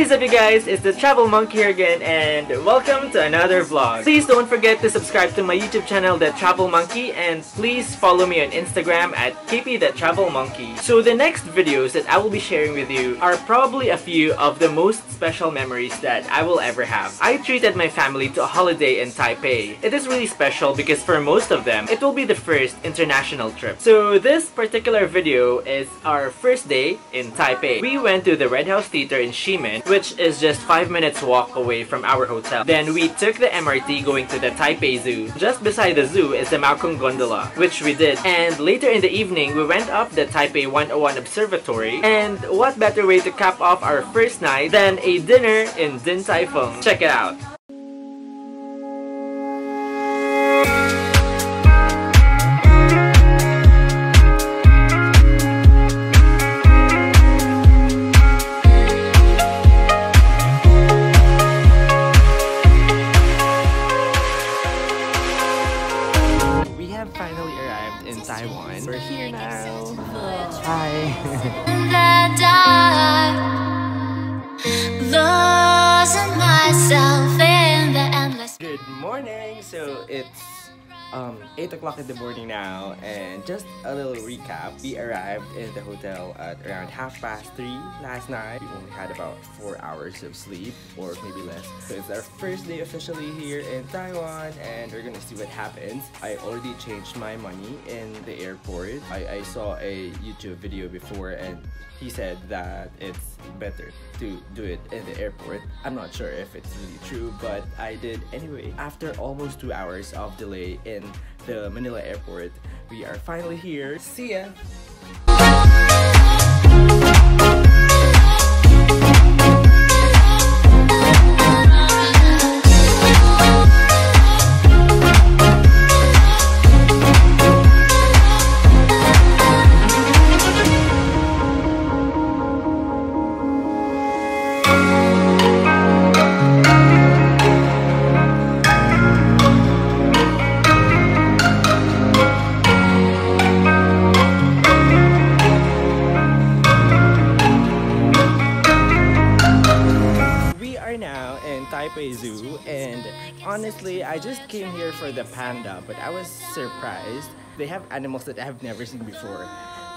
What is up you guys? It's the Travel Monkey here again and welcome to another vlog. Please don't forget to subscribe to my YouTube channel The Travel Monkey and please follow me on Instagram at KP The Travel Monkey. So the next videos that I will be sharing with you are probably a few of the most special memories that I will ever have. I treated my family to a holiday in Taipei. It is really special because for most of them, it will be the first international trip. So this particular video is our first day in Taipei. We went to the Red House Theater in Ximen which is just 5 minutes walk away from our hotel. Then we took the MRT going to the Taipei Zoo. Just beside the zoo is the Maokong Gondola, which we did. And later in the evening, we went up the Taipei 101 Observatory. And what better way to cap off our first night than a dinner in Din Tai Fung. Check it out. So it's um, 8 o'clock in the morning now and just a little recap. We arrived in the hotel at around half past 3 last night. We only had about 4 hours of sleep or maybe less. So it's our first day officially here in Taiwan and we're gonna see what happens. I already changed my money in the airport. I, I saw a YouTube video before and he said that it's better to do it in the airport. I'm not sure if it's really true, but I did anyway. After almost two hours of delay in the Manila airport, we are finally here. See ya! Taipei Zoo and honestly I just came here for the panda but I was surprised. They have animals that I have never seen before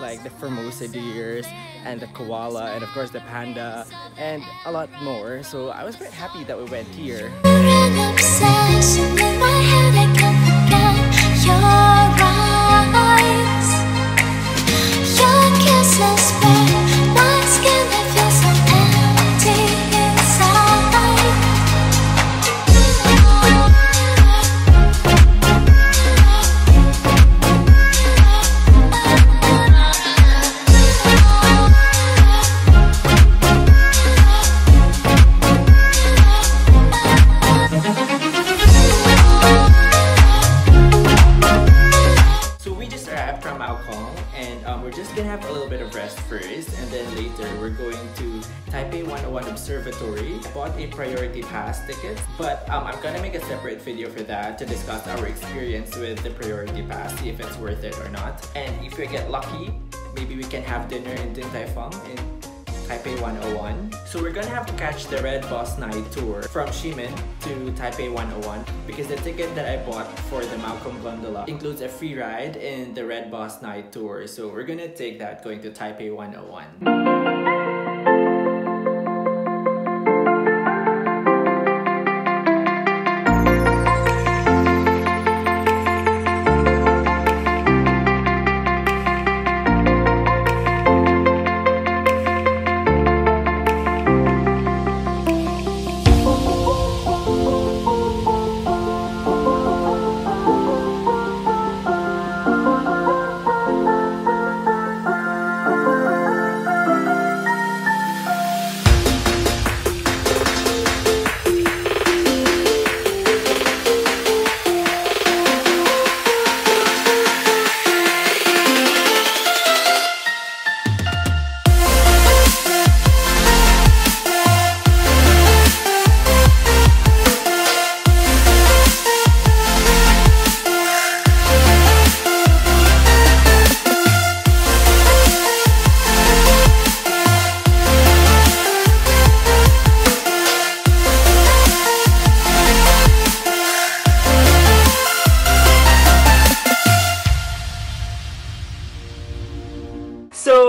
like the Formosa deers and the koala and of course the panda and a lot more so I was quite happy that we went here. Taipei 101 Observatory. Bought a priority pass ticket, but um, I'm gonna make a separate video for that to discuss our experience with the priority pass, see if it's worth it or not. And if we get lucky, maybe we can have dinner in Din Tai Fung in Taipei 101. So we're gonna have to catch the Red Bus Night tour from Ximen to Taipei 101 because the ticket that I bought for the Maokong Gondola includes a free ride in the Red Bus Night tour. So we're gonna take that going to Taipei 101.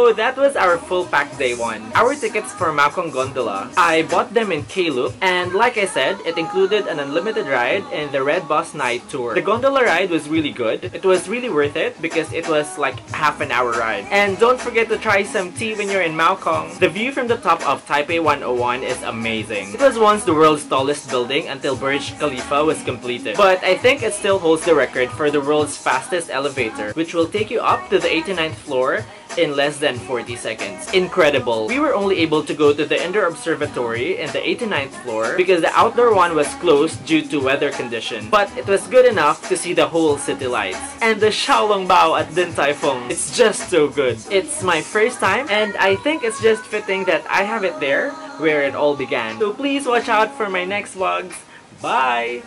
So that was our full pack day one. Our tickets for Maokong Gondola, I bought them in Klook and like I said, it included an unlimited ride and the Red Bus Night Tour. The gondola ride was really good. It was really worth it because it was like half an hour ride. And don't forget to try some tea when you're in Maokong. The view from the top of Taipei 101 is amazing. It was once the world's tallest building until Burj Khalifa was completed. But I think it still holds the record for the world's fastest elevator, which will take you up to the 89th floor in less than 40 seconds. Incredible. We were only able to go to the indoor observatory in the 89th floor because the outdoor one was closed due to weather condition. But it was good enough to see the whole city lights. And the Xiaolongbao at Din Tai Fung. It's just so good. It's my first time and I think it's just fitting that I have it there where it all began. So please watch out for my next vlogs. Bye!